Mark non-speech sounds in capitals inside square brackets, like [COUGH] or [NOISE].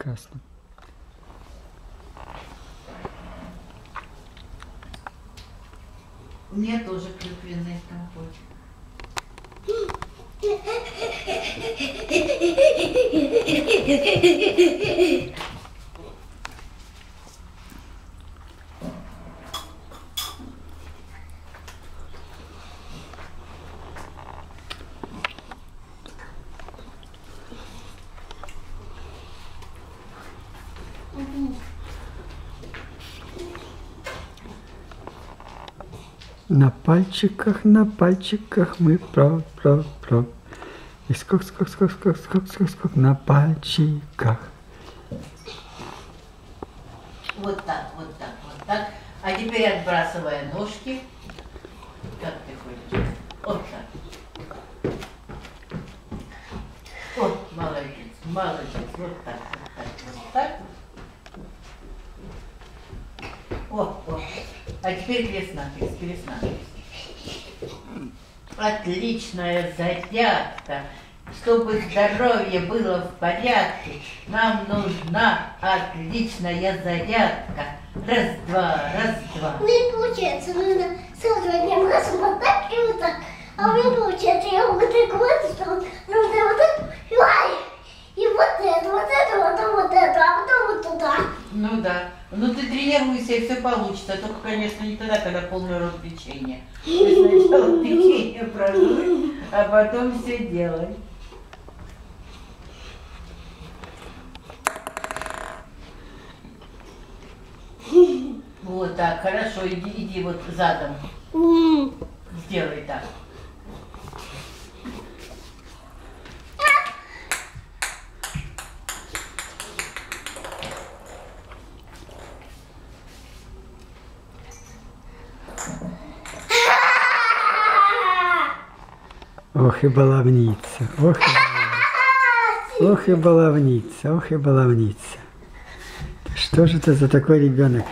Прекрасно. У меня тоже клюквенный компотик. [LAUGHS] На пальчиках, на пальчиках мы про, про, про. И скок, скок, скок, скок, скок, скок, скок, на пальчиках. Вот так, вот так, вот так. А теперь отбрасывая ножки. Как ты хочешь? Вот так. Вот, молодец, молодец. Вот так, вот так. О, о. А теперь крест-накрест, крест-накрест. Отличная зарядка. Чтобы здоровье было в порядке, нам нужна отличная зарядка. Раз-два, раз-два. У меня получается, нужно сразу одеваться вот так и вот так. А у меня получается, я вот так вот, что нужно вот так, и вот это, вот это, вот это, вот это, а потом вот туда. Ну да. Ну ты тренируйся, и все получится. Только, конечно, не тогда, когда полный рот печенья. Ты сначала печенье прожуй, а потом все делай. Вот так, хорошо, иди, иди вот задом. Сделай так. Ох и баловница, ох и баловница, ох и баловница, ох и баловница. Что же это за такой ребенок?